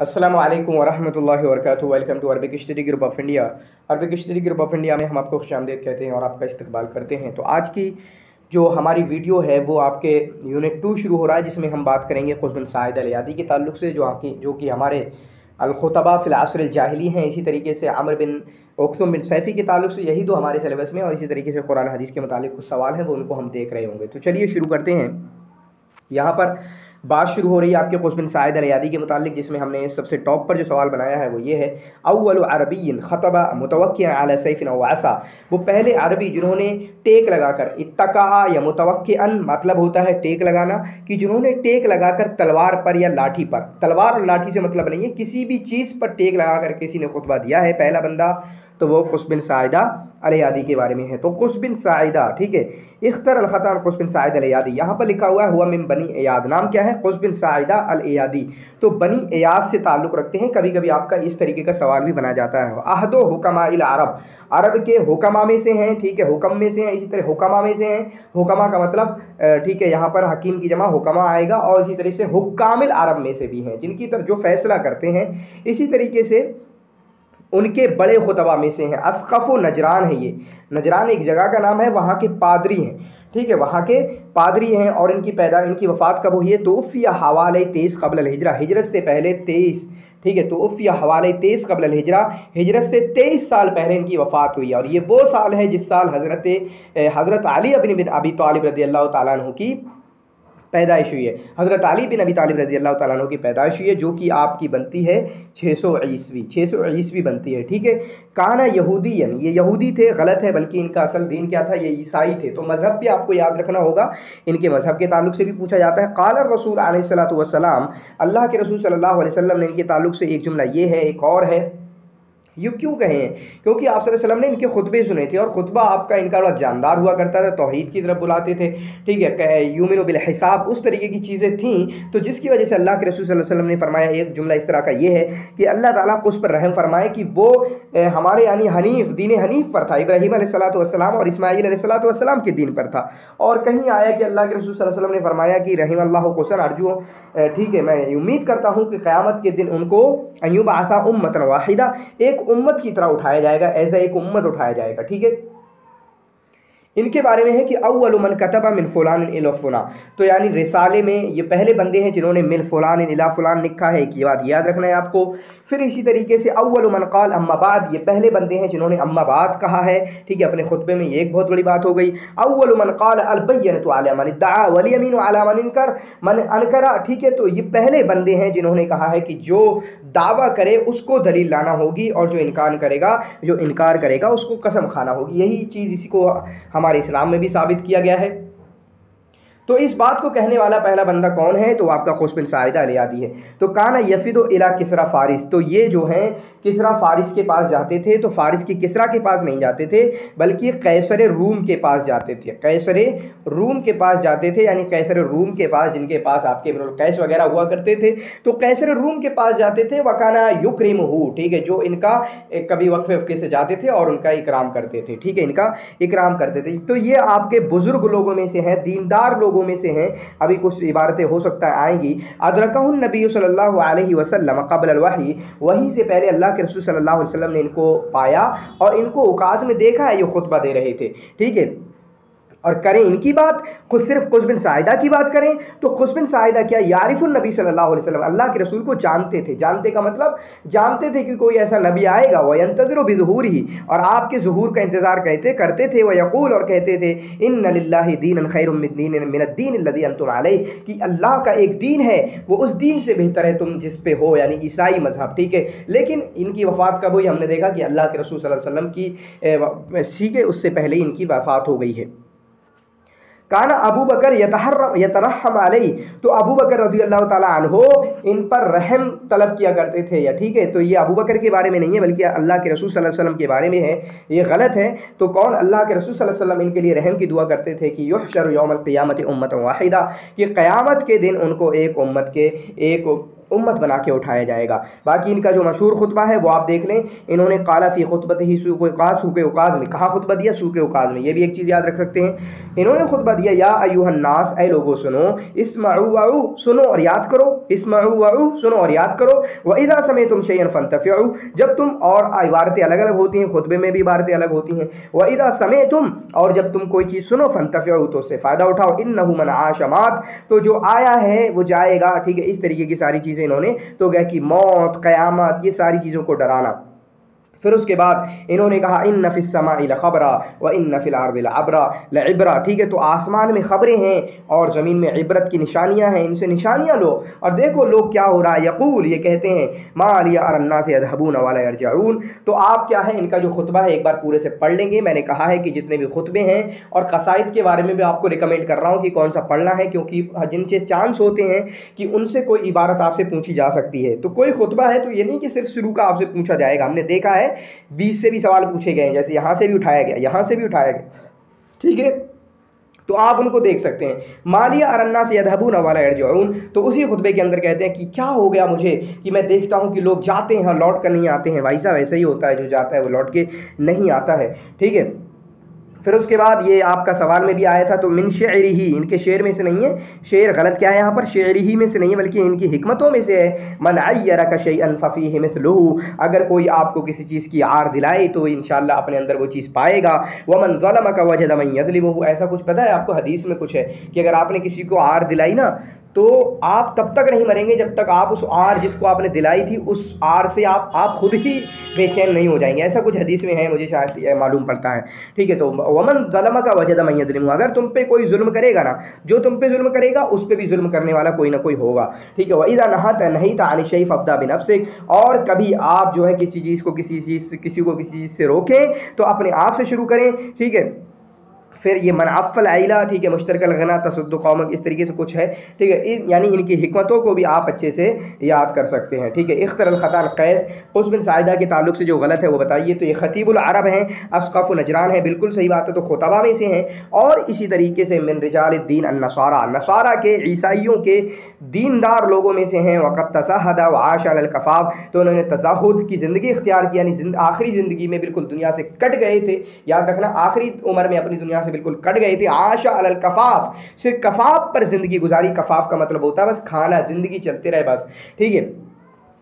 السلام علیکم ورحمۃ اللہ وبرکاتہ۔ Welcome to Arabic study group of India Arabic study group of India میں ہم آپ کو خوش آمدید کہتے ہیں اور آپ کا استقبال کرتے ہیں۔ تو آج کی جو ہماری ویڈیو ہے وہ آپ کے یونٹ ٹو شروع ہو رہا ہے، جس میں ہم بات کریں گے بن سعید الیادی کے تعلق سے، جو جو کہ ہمارے الخطبہ فی العصر الجاہلی ہیں۔ اسی طریقے سے عامر بن اوکسم بن سیفی کے تعلق سے یہی دو ہمارے سلیبس میں، اور اسی طریقے سے قرآن حدیث کے متعلق کچھ سوال ہیں، وہ ان کو ہم دیکھ رہے ہوں گے۔ تو چلیے شروع کرتے ہیں۔ یہاں پر بات شروع ہو رہی ہے آپ کے بن سعید الیادی کے متعلق، جس میں ہم نے سب سے ٹاپ پر جو سوال بنایا ہے وہ یہ ہے، اول عربی خطبہ متوقع علی سیف وعصا وہ پہلے عربی جنہوں نے ٹیک لگا کر، اتقاء یا متوقع ان مطلب ہوتا ہے ٹیک لگانا، کہ جنہوں نے ٹیک لگا کر تلوار پر یا لاٹھی پر۔ تلوار اور لاٹھی سے مطلب نہیں ہے، کسی بھی چیز پر ٹیک لگا کر کسی نے خطبہ دیا ہے۔ پہلا بندہ تو وہ بن سعیدہ الیادی کے بارے میں ہے۔ تو بن سعیدہ ٹھیک ہے؟ اختر الخطان بن سعید الیادی یہاں پر لکھا ہوا ہے، ہوا من بنی ایاد۔ نام کیا ہے؟ بن سعیدہ الیادی تو بنی ایاد سے تعلق رکھتے ہیں کبھی کبھی آپ کا اس طریقے کا سوال بھی بنا جاتا ہے۔ عہد و حکمہ العرب۔ عرب کے حکمہ میں سے ہیں، ٹھیک ہے؟ حکم میں سے ہیں، اسی طرح حکمہ میں سے ہیں۔ حکمہ کا مطلب ٹھیک ہے، یہاں پر حکیم کی جمع حکمہ آئے گا اور اسی طریقے سے حکام العرب میں سے بھی ہیں، جن کی طرف جو فیصلہ کرتے ہیں۔ اسی طریقے سے ان کے بڑے خطبہ میں سے ہیں۔ اسقف و نجران ہے یہ۔ نجران ایک جگہ کا نام ہے، وہاں کے پادری ہیں۔ ٹھیک ہے، وہاں کے پادری ہیں اور ان کی پیدا، ان کی وفات کب ہوئی ہے؟ توفیہ حوالے تیس قبل الحجرہ ہجرت سے پہلے تیئیس۔ ٹھیک ہے، توفیہ حوالے تیس قبل الحجرہ ہجرت سے تیئیس سال پہلے ان کی وفات ہوئی ہے۔ اور یہ وہ سال ہے جس سال حضرت حضرت علی ابن بن ابی طالب رضی اللہ تعالیٰ عنہ کی پیدائش ہوئی ہے۔ حضرت علی بن ابی طالب رضی اللہ تعالیٰ عنہ کی پیدائش ہوئی ہے، جو کہ آپ کی بنتی ہے چھ سو عیسوی چھ سو عیسوی بنتی ہے، ٹھیک ہے؟ کانا یہودی یہ یہودی تھے، غلط ہے، بلکہ ان کا اصل دین کیا تھا؟ یہ عیسائی تھے۔ تو مذہب بھی آپ کو یاد رکھنا ہوگا، ان کے مذہب کے تعلق سے بھی پوچھا جاتا ہے۔ قال رسول علیہ السلاۃ والسلام، اللہ کے رسول صلی اللہ علیہ وسلم نے ان کے تعلق سے ایک جملہ یہ ہے، ایک اور ہے یہ کیوں کہیں؟ کیونکہ آپ صلی اللہ علیہ وسلم نے ان کے خطبے سنے تھے اور خطبہ آپ کا ان کا بڑا جاندار ہوا کرتا تھا، توحید کی طرف بلاتے تھے، ٹھیک ہے یومن و بالحساب، اس طریقے کی چیزیں تھیں۔ تو جس کی وجہ سے اللہ کے رسول صلی اللہ علیہ وسلم نے فرمایا، ایک جملہ اس طرح کا یہ ہے کہ اللہ تعالیٰ کو اس پر رحم فرمائے کہ وہ ہمارے یعنی حنیف، دین حنیف پر تھا، ابراہیم علیہ السلاۃ والسلام اور اسماعیل علیہ السلاۃ والسلام کے دین پر تھا۔ اور کہیں آیا کہ اللہ کے رسول صلی اللہ علیہ وسلم نے فرمایا کہ رحیم اللہ حسن ارجو ٹھیک ہے، میں امید کرتا ہوں کہ قیامت کے دن ان کو ایوب آسا امت واحدہ، ایک امت کی طرح اٹھایا جائے گا ایز اے ایک امت اٹھایا جائے گا، ٹھیک ہے؟ ان کے بارے میں ہے کہ اول من کتبہ من فلان الا فلان. تو یعنی رسالے میں یہ پہلے بندے ہیں جنہوں نے من فلان الا فلان لکھا ہے کہ یہ بات یاد رکھنا ہے آپ کو۔ پھر اسی طریقے سے اول من قال اما بعد، یہ پہلے بندے ہیں جنہوں نے اما بعد کہا ہے۔ ٹھیک ہے، اپنے خطبے میں یہ ایک بہت بڑی بات ہو گئی۔ اول من قال البینۃ علی من ادعا والیمین علی من انکر، من انکرا ٹھیک ہے، تو یہ پہلے بندے ہیں جنہوں نے کہا ہے کہ جو دعویٰ کرے اس کو دلیل لانا ہوگی اور جو انکار کرے گا، جو انکار کرے گا، اس کو قسم خانہ ہوگی۔ یہی چیز اسی کو ہمارے اسلام میں بھی ثابت کیا گیا ہے۔ تو اس بات کو کہنے والا پہلا بندہ کون ہے؟ تو آپ کا خوش بن سعیدہ الیادی ہے۔ تو کانا یفید و الا کسرا فارس۔ تو یہ جو ہیں، کسرا فارس کے پاس جاتے تھے۔ تو فارس کی کسرا کے پاس نہیں جاتے تھے، بلکہ قیصر روم کے پاس جاتے تھے۔ قیصر روم کے پاس جاتے تھے یعنی قیصر روم کے پاس، جن کے پاس آپ کے قیس وغیرہ ہوا کرتے تھے۔ تو قیصر روم کے پاس جاتے تھے، وکانا یکرم ہو ٹھیک ہے، جو ان کا کبھی وقفے وقفے سے جاتے تھے اور ان کا اکرام کرتے تھے۔ ٹھیک ہے، ان کا اکرام کرتے تھے۔ تو یہ آپ کے بزرگ لوگوں میں سے ہیں، دیندار لوگوں لوگوں میں سے ہیں۔ ابھی کچھ عبارتیں ہو سکتا ہے، آئیں گی۔ ادرکہ النبی صلی اللہ علیہ وسلم قبل الوحی، وہی سے پہلے اللہ کے رسول صلی اللہ علیہ وسلم نے ان کو پایا اور ان کو اکاس میں دیکھا ہے، یہ خطبہ دے رہے تھے۔ ٹھیک ہے۔ اور کریں ان کی بات، خود صرف بن سعیدہ کی بات کریں تو بن سعیدہ کیا یارف النبی صلی اللہ علیہ وسلم، اللہ کے رسول کو جانتے تھے۔ جانتے کا مطلب جانتے تھے کہ کوئی ایسا نبی آئے گا وہ انتظر و بظہور ہی اور آپ کے ظہور کا انتظار کہتے کرتے تھے وہ یقول اور کہتے تھے ان اللہ دین خیر من الدین الذي انتم علیہ کہ اللہ کا ایک دین ہے، وہ اس دین سے بہتر ہے، تم جس پہ ہو یعنی عیسائی مذہب، ٹھیک ہے؟ لیکن ان کی وفات کب ہوئی ہم نے دیکھا کہ اللہ کے رسول صلی اللہ علیہ وسلم کی سیکھے، اس سے پہلے ان کی وفات ہو گئی ہے۔ کانا ابو بکر یترحم علیہ۔ تو ابو بکر رضی اللہ تعالیٰ عنہ ان پر رحم طلب کیا کرتے تھے، یا ٹھیک ہے؟ تو یہ ابو بکر کے بارے میں نہیں ہے، بلکہ اللہ کے رسول صلی اللہ علیہ وسلم کے بارے میں ہے۔ یہ غلط ہے۔ تو کون اللہ کے رسول صلی اللہ علیہ وسلم ان کے لیے رحم کی دعا کرتے تھے کہ یحشر یوم القیامت امت واحدہ، کہ قیامت کے دن ان کو ایک امت کے ایک امت بنا کے اٹھایا جائے گا۔ باقی ان کا جو مشہور خطبہ ہے وہ آپ دیکھ لیں۔ انہوں نے قالا فی خطبت ہی سوق اقاز سوق اقاز میں کہاں خطبہ دیا، سوق اقاز میں۔ یہ بھی ایک چیز یاد رکھ سکتے ہیں۔ انہوں نے خطبہ دیا، یا ایوہ الناس، اے لوگو سنو، اسمعو وعو، سنو اور یاد کرو۔ اسمعو وعو، سنو اور یاد کرو۔ وَإِذَا سَمِعْتُمْ شَيْئًا فَانْتَفِعُوا۔ جب تم اور عبارتیں الگ الگ ہوتی ہیں، خطبے میں بھی عبارتیں الگ ہوتی ہیں۔ وَإِذَا سَمِعْتُمْ، اور جب تم کوئی چیز سنو، فَانْتَفِعُوا، تو اس سے فائدہ اٹھاؤ۔ اِنَّهُ مَنْ عَاشَمَات تو جو آیا ہے، وہ جائے گا، ٹھیک ہے، اس طریقے کی ساری چیزیں انہوں نے تو گیا کہ موت قیامت یہ ساری چیزوں کو ڈرانا۔ پھر اس کے بعد انہوں نے کہا ان نفی السماء لخبرا و ان نفی الارض لعبرا۔ لعبرا ٹھیک ہے، تو آسمان میں خبریں ہیں اور زمین میں عبرت کی نشانیاں ہیں۔ ان سے نشانیاں لو اور دیکھو لوگ کیا ہو رہا ہے۔ یقول، یہ کہتے ہیں، ما علیہ ارنا سے ادھبون والا ارجعون تو آپ کیا ہے؟ ان کا جو خطبہ ہے، ایک بار پورے سے پڑھ لیں گے۔ میں نے کہا ہے کہ جتنے بھی خطبے ہیں اور قصائد کے بارے میں بھی آپ کو ریکمنڈ کر رہا ہوں کہ کون سا پڑھنا ہے، کیونکہ جن سے چانس ہوتے ہیں کہ ان سے کوئی عبارت آپ سے پوچھی جا سکتی ہے۔ تو کوئی خطبہ ہے تو یہ نہیں کہ صرف شروع کا آپ سے پوچھا جائے گا۔ ہم نے دیکھا ہے بیس سے بھی سوال پوچھے گئے ہیں، جیسے یہاں سے بھی اٹھایا گیا، یہاں سے بھی اٹھایا گیا، ٹھیک ہے؟ تو آپ ان کو دیکھ سکتے ہیں۔ مالیہ ارنا سے ادھبون والا ارجعون تو اسی خطبے کے اندر کہتے ہیں کہ کیا ہو گیا مجھے کہ میں دیکھتا ہوں کہ لوگ جاتے ہیں، لوٹ کر نہیں آتے ہیں۔ ویسا ویسا ہی ہوتا ہے، جو جاتا ہے وہ لوٹ کے نہیں آتا ہے، ٹھیک ہے؟ پھر اس کے بعد یہ آپ کا سوال میں بھی آیا تھا، تو من شعری ہی ان کے شعر میں سے نہیں ہے۔ شعر غلط کیا ہے یہاں پر؟ شعری ہی میں سے نہیں ہے، بلکہ ان کی حکمتوں میں سے ہے۔ من عیرک شیئا ففیہ مثلہ اگر کوئی آپ کو کسی چیز کی آر دلائے تو انشاءاللہ اپنے اندر وہ چیز پائے گا۔ ومن ظلمک وجد من یظلمہ ایسا کچھ پتہ ہے آپ کو؟ حدیث میں کچھ ہے کہ اگر آپ نے کسی کو آر دلائی نا تو آپ تب تک نہیں مریں گے جب تک آپ اس آر جس کو آپ نے دلائی تھی، اس آر سے آپ آپ خود ہی بے چین نہیں ہو جائیں گے۔ ایسا کچھ حدیث میں ہے، مجھے شاید معلوم پڑتا ہے۔ ٹھیک ہے، تو ومن ظلم کا وجہ میں ظلم اگر تم پہ کوئی ظلم کرے گا نا، جو تم پہ ظلم کرے گا، اس پہ بھی ظلم کرنے والا کوئی نہ کوئی ہوگا۔ ٹھیک ہے، وَإِذَا نَحَتَ نَحِيْتَ عَنِ الشَّيْءِ فَابْدَأْ بِنَفْسِكَ۔ اور کبھی آپ جو ہے کسی چیز کو، کسی چیز، کسی کو کسی چیز سے روکیں تو اپنے آپ سے شروع کریں۔ ٹھیک ہے پھر یہ منعف العیلہ، ٹھیک ہے مشترک الغنا تصد قوم اس طریقے سے کچھ ہے۔ ٹھیک ہے یعنی ان کی حکمتوں کو بھی آپ اچھے سے یاد کر سکتے ہیں۔ ٹھیک ہے، اختر الخطان قیس قس بن سعیدہ کے تعلق سے جو غلط ہے وہ بتائیے۔ تو یہ خطیب العرب ہیں، اسقف نجران ہے بالکل صحیح بات ہے، تو خطبہ میں سے ہیں۔ اور اسی طریقے سے من رجال الدین النصارہ نصارہ کے عیسائیوں کے دیندار لوگوں میں سے ہیں۔ وقت تصاہدہ و عاش الکفاف، تو انہوں نے تصاہد کی زندگی اختیار کی یعنی آخری زندگی میں بالکل دنیا سے کٹ گئے تھے۔ یاد رکھنا، آخری عمر میں اپنی دنیا سے بالکل کٹ گئی تھی آشا الکفاف۔ صرف کفاف پر زندگی گزاری، کفاف کا مطلب ہوتا ہے بس کھانا، زندگی چلتے رہے بس۔ ٹھیک ہے۔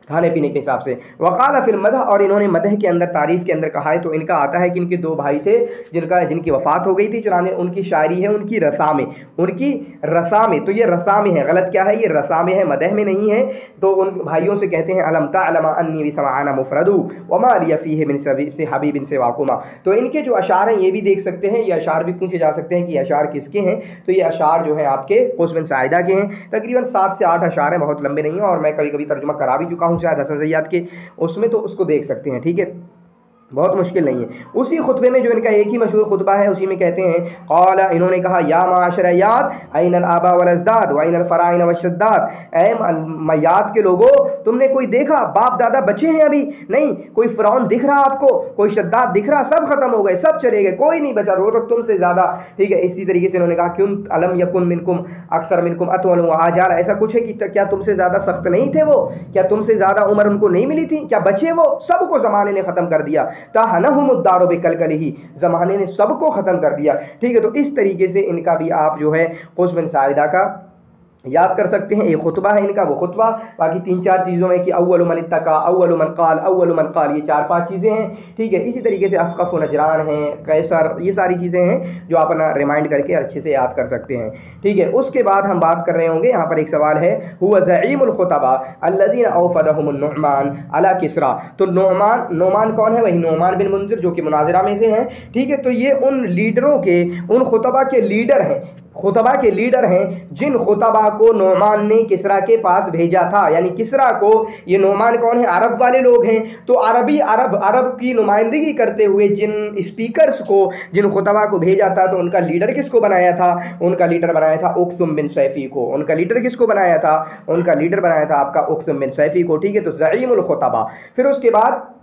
کھانے پینے کے حساب سے۔ وقال فی المدح، اور انہوں نے مدح کے اندر، تعریف کے اندر کہا ہے، تو ان کا آتا ہے کہ ان کے دو بھائی تھے، جن کا، جن کی وفات ہو گئی تھی، چنانچہ ان کی شاعری ہے، ان کی رسامیں ان کی رسامیں تو یہ رسامیں ہیں غلط کیا ہے؟ یہ رسامیں ہیں مدح میں نہیں ہے۔ تو ان بھائیوں سے کہتے ہیں علم تعلم انی وسمعنا مفرد، وما لی فیہ من سے حبیب سے واقما تو ان کے جو اشعار ہیں، یہ بھی دیکھ سکتے ہیں، یہ اشعار بھی پوچھے جا سکتے ہیں کہ یہ اشعار کس کے ہیں۔ تو یہ اشعار جو ہیں، آپ کے قوس بن سعیدہ کے ہیں۔ تقریباً سات سے آٹھ اشعار ہیں، بہت لمبے نہیں ہیں، اور میں کبھی کبھی ترجمہ کرا بھی چکا ہوں۔ شاید حسن زیاد کے اس میں تو اس کو دیکھ سکتے ہیں ٹھیک ہے؟ بہت مشکل نہیں ہے۔ اسی خطبے میں جو ان کا ایک ہی مشہور خطبہ ہے، اسی میں کہتے ہیں، قال، انہوں نے کہا، یا معاشر یاد این الابا والازداد وین الفرائن والشداد۔ اے میات کے لوگوں تم نے کوئی دیکھا؟ باپ دادا بچے ہیں ابھی؟ نہیں، کوئی فرعون دکھ رہا آپ کو؟ کوئی شداد دکھ رہا؟ سب ختم ہو گئے، سب چلے گئے، کوئی نہیں بچا۔ وہ تو تم سے زیادہ، ٹھیک ہے، اسی طریقے سے انہوں نے کہا، کیوں علم یکن منکم اکثر منکم اتول و آجال ایسا کچھ ہے کہ کیا تم سے زیادہ سخت نہیں تھے وہ؟ کیا تم سے زیادہ عمر ان کو نہیں ملی تھی؟ کیا بچے وہ؟ سب کو زمانے نے ختم کر دیا۔ تاہنہم الدارو بکل ہی زمانے نے سب کو ختم کر دیا۔ ٹھیک ہے، تو اس طریقے سے ان کا بھی آپ جو ہے قسم سائدہ کا یاد کر سکتے ہیں ایک خطبہ ہے ان کا، وہ خطبہ۔ باقی تین چار چیزوں میں کہ اول من اتقا، اول من قال، اول من قال، یہ چار پانچ چیزیں ہیں۔ ٹھیک ہے، اسی طریقے سے اسقف و نجران ہیں، قیصر، یہ ساری چیزیں ہیں جو آپ اپنا ریمائنڈ کر کے اچھے سے یاد کر سکتے ہیں۔ ٹھیک ہے، اس کے بعد ہم بات کر رہے ہوں گے، یہاں پر ایک سوال ہے، ہوا زعیم الخطبہ الذین اوفدہم النعمان علی کسرا تو نعمان نعمان کون ہے؟ وہی نعمان بن منذر جو کہ مناظرہ میں سے ہیں۔ ٹھیک ہے، تو یہ ان لیڈروں کے، ان خطبہ کے لیڈر ہیں۔ خطبہ کے لیڈر ہیں جن خطبہ کو نعمان نے کسرا کے پاس بھیجا تھا یعنی کسرا کو، یہ نعمان کون ہیں؟ عرب والے لوگ ہیں۔ تو عربی، عرب عرب کی نمائندگی کرتے ہوئے جن اسپیکرز کو، جن خطبہ کو بھیجا تھا، تو ان کا لیڈر کس کو بنایا تھا؟ ان کا لیڈر بنایا تھا اقسم بن سیفی کو۔ ان کا لیڈر کس کو بنایا تھا؟ ان کا لیڈر بنایا تھا آپ کا اقسم بن سیفی کو، ٹھیک ہے؟ تو زعیم الخطبہ۔ پھر اس کے بعد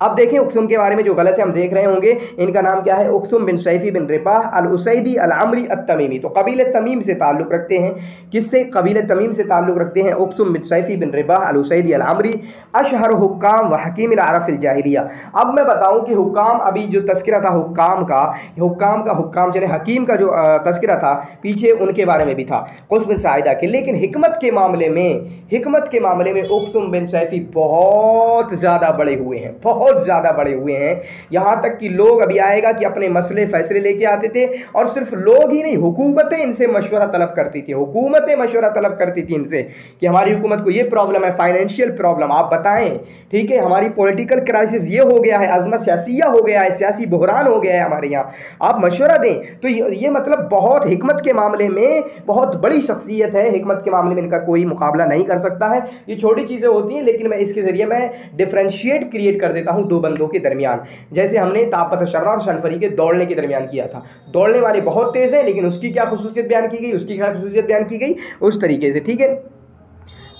اب دیکھیں اقسم کے بارے میں جو غلط ہے، ہم دیکھ رہے ہوں گے۔ ان کا نام کیا ہے؟ اقسم بن سیفی بن رپاہ الاسیدی العمری التمیمی۔ تو قبیل تمیم سے تعلق رکھتے ہیں۔ کس سے قبیل تمیم سے تعلق رکھتے ہیں؟ اقسم بن سیفی بن رپاہ الاسیدی العمری، اشہر حکام و حکیم العرف الجاہلیہ۔ اب میں بتاؤں کہ حکام ابھی جو تذکرہ تھا، حکام کا حکام کا حکام چلے حکیم کا جو تذکرہ تھا، پیچھے ان کے بارے میں بھی تھا۔ قسم بن سعیدہ کے۔ لیکن حکمت کے معاملے میں، حکمت کے معاملے میں اقسم بن سیفی بہت زیادہ بڑے ہوئے ہیں۔ بہت بہت زیادہ بڑے ہوئے ہیں۔ یہاں تک کہ لوگ ابھی آئے گا کہ اپنے مسئلے، فیصلے لے کے آتے تھے اور صرف لوگ ہی نہیں، حکومتیں ان سے مشورہ طلب کرتی تھی حکومتیں مشورہ طلب کرتی تھی ان سے کہ ہماری حکومت کو یہ پرابلم ہے فائنینشیل پرابلم آپ بتائیں۔ ٹھیک ہے، ہماری پولیٹیکل کرائسس یہ ہو گیا ہے، عظمت سیاسیہ ہو گیا ہے، سیاسی بحران ہو گیا ہے ہمارے یہاں۔ آپ مشورہ دیں تو یہ مطلب بہت حکمت کے معاملے میں بہت بڑی شخصیت ہے۔ حکمت کے معاملے میں ان کا کوئی مقابلہ نہیں کر سکتا ہے۔ یہ چھوٹی چیزیں ہوتی ہیں، لیکن میں اس کے ذریعے میں ڈفرینشیٹ کریٹ کر دیتا ہوں۔ ہوں دو بندوں کے درمیان۔ جیسے ہم نے طاقت شرح اور شنفری کے دوڑنے کے درمیان کیا تھا۔ دوڑنے والے بہت تیز ہیں، لیکن اس کی کیا خصوصیت بیان کی گئی؟ اس کی کیا خصوصیت بیان کی گئی؟ اس طریقے سے، ٹھیک ہے؟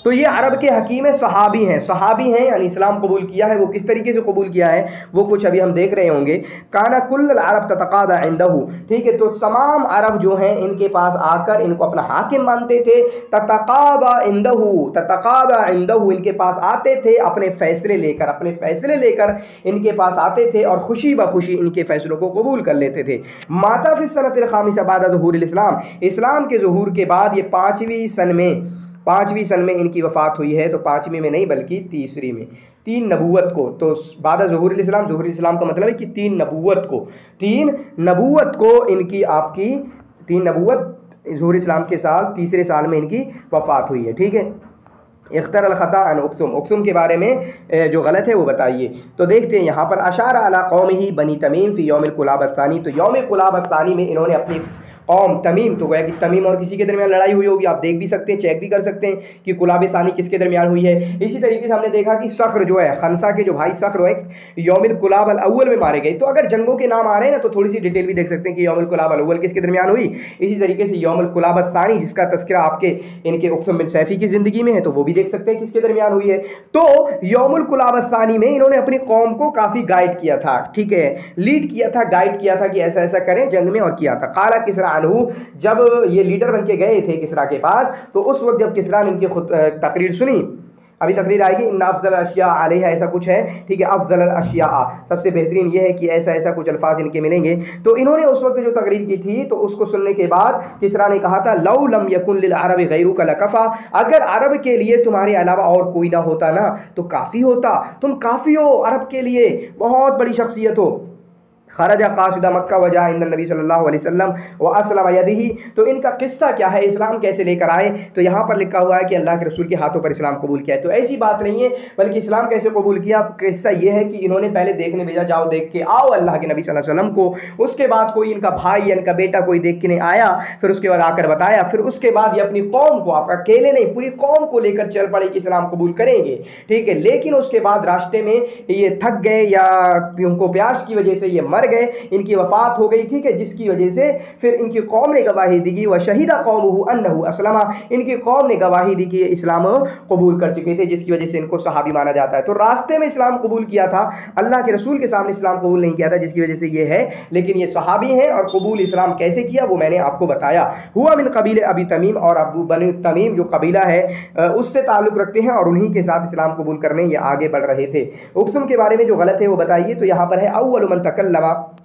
تو یہ عرب کے حکیم صحابی ہیں۔ صحابی ہیں یعنی اسلام قبول کیا ہے، وہ کس طریقے سے قبول کیا ہے، وہ کچھ ابھی ہم دیکھ رہے ہوں گے۔ کانا کل العرب تتقاضا عندہ ٹھیک ہے، تو تمام عرب جو ہیں، ان کے پاس آ کر ان کو اپنا حاکم مانتے تھے۔ تتقاضا عندہ تتقاضا عندہ ان کے پاس آتے تھے اپنے فیصلے لے کر، اپنے فیصلے لے کر ان کے پاس آتے تھے اور خوشی بخوشی ان کے فیصلوں کو قبول کر لیتے تھے۔ ماتا فی صنعت الخامس بعد ظہور الاسلام۔ اسلام کے ظہور کے بعد یہ پانچویں سن میں پانچویں سن میں ان کی وفات ہوئی ہے، تو پانچویں میں نہیں بلکہ تیسری میں۔ تین نبوت کو، تو بعد ظہور الاسلام ظہور الاسلام کا مطلب ہے کہ تین نبوت کو۔ تین نبوت کو ان کی آپ کی، تین نبوت ظہور اسلام کے سال، تیسرے سال میں ان کی وفات ہوئی ہے، ٹھیک ہے؟ اختر الخطا ان اقسم اقسم کے بارے میں جو غلط ہے وہ بتائیے۔ تو دیکھتے ہیں یہاں پر اشارہ علی قوم ہی بنی تمیم فی یوم القلاب الثانی۔ تو یوم قلاب الثانی میں انہوں نے اپنی قوم، تمیم، تو گویا کہ تمیم اور کسی کے درمیان لڑائی ہوئی ہوگی، آپ دیکھ بھی سکتے ہیں چیک بھی کر سکتے ہیں کہ کلاب ثانی کس کے درمیان ہوئی ہے۔ اسی طریقے سے ہم نے دیکھا کہ سخر جو ہے، خنسا کے جو بھائی سخر ہے یوم القلاب الاول میں مارے گئے۔ تو اگر جنگوں کے نام آ رہے ہیں نا، تو تھوڑی سی ڈیٹیل بھی دیکھ سکتے ہیں کہ یوم القلاب الاول کس کے درمیان ہوئی۔ اسی طریقے سے یوم القلاب ثانی جس کا تذکرہ آپ کے، ان کے اقسم بن سیفی کی زندگی میں ہے، تو وہ بھی دیکھ سکتے ہیں کس کے درمیان ہوئی ہے۔ تو یوم القلاب ثانی میں انہوں نے اپنی قوم کو کافی گائیڈ کیا تھا، ٹھیک ہے لیڈ کیا تھا گائیڈ کیا تھا کہ ایسا ایسا کریں، جنگ میں اور کیا تھا۔ کالا کسرا انہو جب یہ لیڈر بن کے گئے تھے کسرا کے پاس، تو اس وقت جب کسرا نے ان کی تقریر سنی، ابھی تقریر آئے گی، ان افضل اشیاء علیہ ایسا کچھ ہے۔ ٹھیک ہے، افضل الاشیاء۔ سب سے بہترین یہ ہے کہ ایسا ایسا کچھ الفاظ ان کے ملیں گے۔ تو انہوں نے اس وقت جو تقریر کی تھی، تو اس کو سننے کے بعد کسرا نے کہا تھا، لو لم یکن للعرب غیرو کا لکفا۔ اگر عرب کے لیے تمہارے علاوہ اور کوئی نہ ہوتا نا، تو کافی ہوتا۔ تم کافی ہو عرب کے لیے، بہت بڑی شخصیت ہو۔ خرجہ قاصدہ مکہ وجہ عند نبی صلی اللہ علیہ وسلم و اسلم یدہی تو ان کا قصہ کیا ہے؟ اسلام کیسے لے کر آئے؟ تو یہاں پر لکھا ہوا ہے کہ اللہ کے رسول کے ہاتھوں پر اسلام قبول کیا ہے۔ تو ایسی بات نہیں ہے، بلکہ اسلام کیسے قبول کیا؟ قصہ یہ ہے کہ انہوں نے پہلے دیکھنے بھیجا، جاؤ دیکھ کے آؤ اللہ کے نبی صلی اللہ علیہ وسلم کو۔ اس کے بعد کوئی ان کا بھائی یا ان کا بیٹا کوئی دیکھ کے نہیں آیا، پھر اس کے بعد آ کر بتایا۔ پھر اس کے بعد یہ اپنی قوم کو، آپ اکیلے نہیں، پوری قوم کو لے کر چل پڑے کہ اسلام قبول کریں گے۔ ٹھیک ہے، لیکن اس کے بعد راستے میں یہ تھک گئے یا ان کو پیاس کی وجہ سے یہ مر گئے، ان کی وفات ہو گئی، ٹھیک ہے، جس کی وجہ سے پھر ان کی قوم نے گواہی دی گی وہ شہیدہ قوم ہو انہو اسلمہ ان کی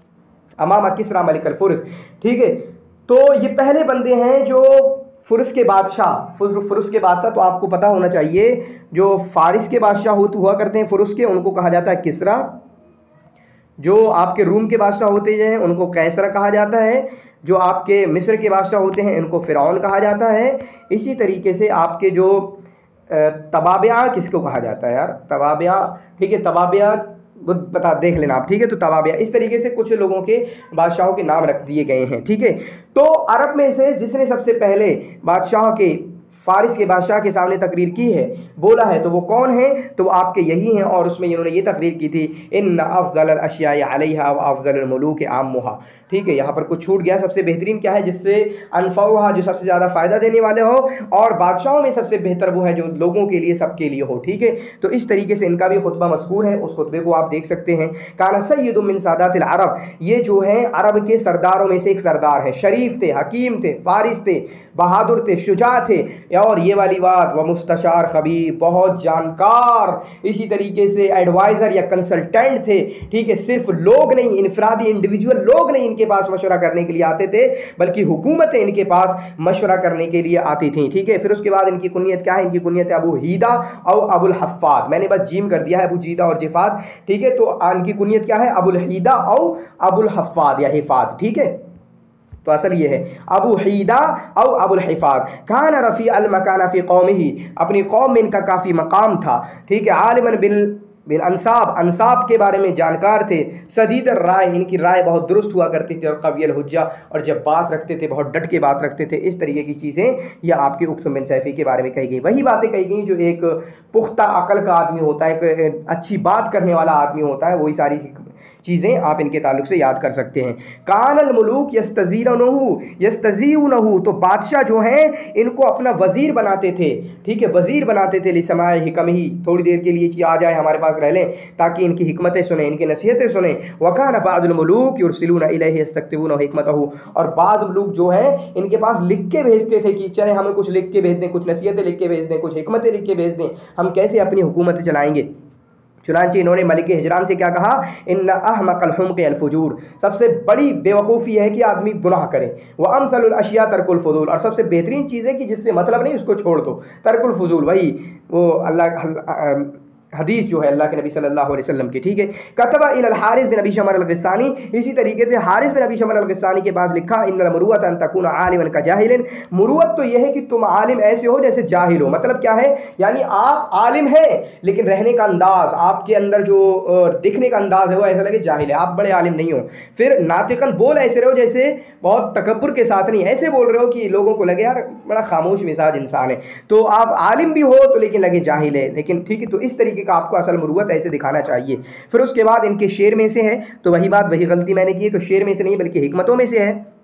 امامہ کسرا ملک الفرس، ٹھیک ہے؟ تو یہ پہلے بندے ہیں جو فرس کے بادشاہ فرس کے بادشاہ، تو آپ کو پتہ ہونا چاہیے، جو فارس کے بادشاہ ہوتے ہوا کرتے ہیں فرس کے، ان کو کہا جاتا ہے کسرا۔ جو آپ کے روم کے بادشاہ ہوتے ہیں، ان کو کیسرا کہا جاتا ہے۔ جو آپ کے مصر کے بادشاہ ہوتے ہیں، ان کو فرعون کہا جاتا ہے۔ اسی طریقے سے آپ کے جو تبابیہ کس کو کہا جاتا ہے یار؟ ٹھیک ہے؟ تبابیہ بتا دیکھ لینا آپ، ٹھیک ہے؟ تو توابیہ اس طریقے سے کچھ لوگوں کے بادشاہوں کے نام رکھ دیے گئے ہیں، ٹھیک ہے؟ تو عرب میں سے جس نے سب سے پہلے بادشاہ کے فارس کے بادشاہ کے سامنے تقریر کی ہے، بولا ہے تو وہ کون ہے تو وہ آپ کے یہی ہیں اور اس میں انہوں نے یہ تقریر کی تھی، ان افضل الاشیاء علیہ و افضل الملوک عامہ ٹھیک ہے، یہاں پر کچھ چھوٹ گیا، سب سے بہترین کیا ہے، جس سے انفعہ جو سب سے زیادہ فائدہ دینے والے ہو اور بادشاہوں میں سب سے بہتر وہ ہے جو لوگوں کے لیے، سب کے لیے ہو، ٹھیک ہے؟ تو اس طریقے سے ان کا بھی خطبہ مذکور ہے، اس خطبے کو آپ دیکھ سکتے ہیں۔ کانا سید من سادات العرب یہ جو ہے عرب کے سرداروں میں سے ایک سردار ہے شریف تھے، حکیم تھے، فارس تھے، بہادر تھے، شجاع تھے۔ اور یہ والی بات وہ مستشار خبیر بہت جانکار، اسی طریقے سے ایڈوائزر یا کنسلٹنٹ تھے، ٹھیک ہے، صرف لوگ نہیں، انفرادی انڈیویجول لوگ نہیں ان کے پاس مشورہ کرنے کے لیے آتے تھے، بلکہ حکومتیں ان کے پاس مشورہ کرنے کے لیے آتی تھیں، ٹھیک ہے۔ پھر اس کے بعد ان کی کنیت کیا ہے؟ ان کی کنیت ہے ابو ہیدا او ابو الحفاد میں نے بس جیم کر دیا ہے ابو جیدہ اور جفاد، ٹھیک ہے۔ تو ان کی کنیت کیا ہے؟ ابو الحیدہ او ابو الحفاد یا حفاد ٹھیک ہے۔ تو اصل یہ ہے، ابو حیدہ او ابو الحفاظ۔ کان رفیع المکان فی قوم ہی اپنی قوم میں ان کا کافی مقام تھا۔ ٹھیک ہے، عالماً بال بال انصاب انصاب کے بارے میں جانکار تھے۔ سدید رائے ان کی رائے بہت درست ہوا کرتی تھی۔ اور قوی الحجہ، اور جب بات رکھتے تھے، بہت ڈٹ کے بات رکھتے تھے۔ اس طریقے کی چیزیں یہ آپ کے اقسم بن سیفی کے بارے میں کہی گئی۔ وہی باتیں کہی گئیں جو ایک پختہ عقل کا آدمی ہوتا ہے، ایک اچھی بات کرنے والا آدمی ہوتا ہے، وہی ساری چیزیں آپ ان کے تعلق سے یاد کر سکتے ہیں۔ کان الملوک یستزیر یستزیر تو بادشاہ جو ہیں، ان کو اپنا وزیر بناتے تھے۔ ٹھیک ہے، وزیر بناتے تھے لسماع حکم ہی۔ تھوڑی دیر کے لیے کہ آ جائے ہمارے پاس رہ لیں، تاکہ ان کی حکمتیں سنیں، ان کی نصیحتیں سنیں۔ وکان بعض الملوک یرسلون الیہ یستکتبون حکمتہ اور بعض ملوک جو ہیں، ان کے پاس لکھ کے بھیجتے تھے کہ چلے ہمیں کچھ لکھ کے بھیج دیں، کچھ نصیحتیں لکھ کے بھیج دیں، کچھ حکمتیں لکھ کے بھیج دیں۔ ہم کیسے اپنی حکومت چلائیں گے؟ چنانچہ انہوں نے ملک ہجران سے کیا کہا؟ ان احمق الحمق الفجور سب سے بڑی بیوقوفی ہے کہ آدمی گناہ کرے۔ وہ امسل الاشیاء ترک الفضول اور سب سے بہترین چیز ہے کہ جس سے مطلب نہیں، اس کو چھوڑ دو۔ ترک الفضول وہی وہ اللہ حدیث جو ہے اللہ کے نبی صلی اللہ علیہ وسلم کی، ٹھیک ہے؟ کتبہ الحارث بن نبی شمر الغسانی، اسی طریقے سے حارث بن نبی شمر الغسانی کے پاس لکھا، ان المروت ان تکون عالما کجاہل مروت تو یہ ہے کہ تم عالم ایسے ہو جیسے جاہل ہو۔ مطلب کیا ہے؟ یعنی آپ عالم ہیں، لیکن رہنے کا انداز، آپ کے اندر جو دکھنے کا انداز ہے، وہ ایسا لگے جاہل ہے۔ آپ بڑے عالم نہیں ہو۔ پھر ناطقن بول ایسے رہو جیسے بہت تکبر کے ساتھ نہیں، ایسے بول رہے ہو کہ لوگوں کو لگے، یار، بڑا خاموش مزاج انسان ہے۔ تو آپ عالم بھی ہو تو لیکن لگے جاہل ہے۔ لیکن ٹھیک ہے، تو اس طریقے کہ آپ کو اصل مروت ایسے دکھانا چاہیے۔ پھر اس کے بعد ان کے شعر میں سے ہے، تو وہی بات، وہی غلطی میں نے کی ہے، تو شعر میں سے نہیں بلکہ حکمتوں میں سے ہے۔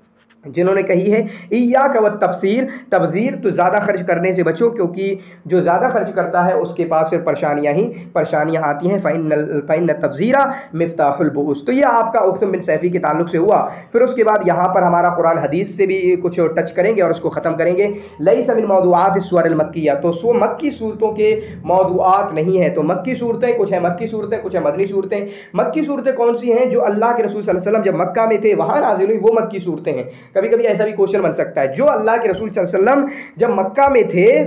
جنہوں نے کہی ہے ایا کا وہ تفسیر تبذیر تو زیادہ خرچ کرنے سے بچو، کیونکہ جو زیادہ خرچ کرتا ہے، اس کے پاس پھر پریشانیاں ہی پریشانیاں آتی ہیں۔ فعین فعین تبذیرہ مفتاح البوس تو یہ آپ کا اقسم بن سیفی کے تعلق سے ہوا۔ پھر اس کے بعد یہاں پر ہمارا قرآن حدیث سے بھی کچھ ٹچ کریں گے اور اس کو ختم کریں گے۔ لئی سمن موضوعات سور المکیہ تو سو مکی صورتوں کے موضوعات نہیں ہیں۔ تو مکی صورتیں کچھ ہیں، مکی صورتیں، کچھ ہیں مدنی صورتیں۔ مکی صورتیں کون سی ہیں جو اللہ کے رسول صلی اللہ علیہ وسلم جب مکہ میں تھے، وہاں نازل ہوئی، وہ مکی صورتیں ہیں۔ کبھی کبھی ایسا بھی کوشچن بن سکتا ہے۔ جو اللہ کے رسول صلی اللہ علیہ وسلم جب مکہ میں تھے،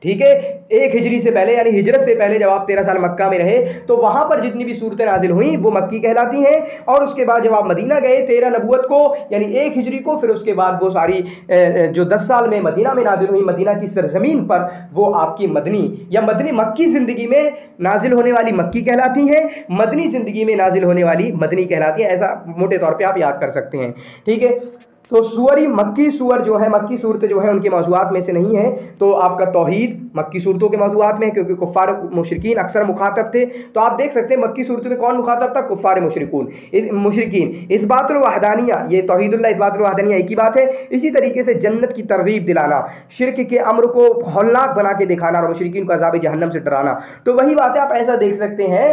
ٹھیک ہے، ایک ہجری سے پہلے یعنی ہجرت سے پہلے جب آپ تیرہ سال مکہ میں رہے، تو وہاں پر جتنی بھی صورتیں نازل ہوئیں، وہ مکی کہلاتی ہیں۔ اور اس کے بعد جب آپ مدینہ گئے تیرہ نبوت کو یعنی ایک ہجری کو، پھر اس کے بعد وہ ساری جو دس سال میں مدینہ میں نازل ہوئی مدینہ کی سرزمین پر وہ آپ کی مدنی یا مدنی مکی زندگی میں نازل ہونے والی مکی کہلاتی ہیں۔ مدنی زندگی میں نازل ہونے والی مدنی کہلاتی ہیں، ایسا موٹے طور پہ آپ یاد کر سکتے ہیں۔ ٹھیک ہے تو سوری، مکی سور جو ہے، مکی صورتیں جو ہیں، ان کے موضوعات میں سے نہیں ہیں۔ تو آپ کا توحید مکی صورتوں کے موضوعات میں ہے، کیونکہ کفار مشرقین اکثر مخاطب تھے۔ تو آپ دیکھ سکتے ہیں مکی صورتوں میں کون مخاطب تھا؟ کفار مشرقون مشرقین اس بات الوحدانیہ، یہ توحید اللہ، اس بات الوحدانیہ ایک ہی بات ہے۔ اسی طریقے سے جنت کی ترغیب دلانا، شرک کے امر کو ہولناک بنا کے دکھانا اور مشرقین کو عذاب جہنم سے ڈرانا۔ تو وہی بات ہے آپ ایسا دیکھ سکتے ہیں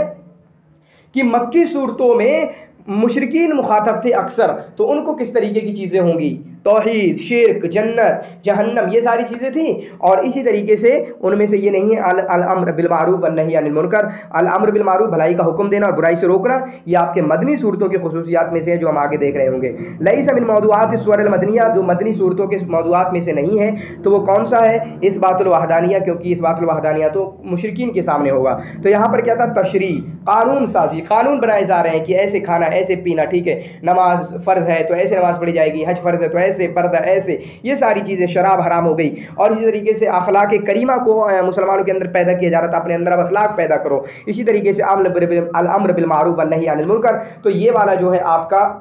کہ مکی صورتوں میں مشرقین مخاطب تھے اکثر تو ان کو کس طریقے کی چیزیں ہوں گی؟ توحید، شرک، جنت، جہنم، یہ ساری چیزیں تھیں۔ اور اسی طریقے سے ان میں سے یہ نہیں ہے الامر بالمعروف والنہی عن المنکر۔ الامر بالمعروف، بھلائی کا حکم دینا اور برائی سے روکنا، یہ آپ کے مدنی صورتوں کی خصوصیات میں سے ہے جو ہم آگے دیکھ رہے ہوں گے۔ لئی سب ان موضوعات سور المدنیہ، جو مدنی صورتوں کے موضوعات میں سے نہیں ہے تو وہ کون سا ہے؟ اس بات الوحدانیہ کیونکہ اس بات الوحدانیہ تو مشرقین کے سامنے ہوگا۔ تو یہاں پر کیا تھا؟ تشریح، قانون سازی۔ قانون بنائے جا رہے ہیں کہ ایسے کھانا، ایسے پینا، ٹھیک ہے، نماز فرض ہے تو ایسے نماز پڑھی جائے گی، حج فرض ہے تو ایسے ایسے، پردہ ایسے، یہ ساری چیزیں شراب حرام ہو گئی۔ اور اسی طریقے سے اخلاق کریمہ کو مسلمانوں کے اندر پیدا کیا جا رہا تھا، اپنے اندر اب اخلاق پیدا کرو۔ اسی طریقے سے الامر بالمعروف والنہی عن المنکر۔ تو یہ والا جو ہے آپ کا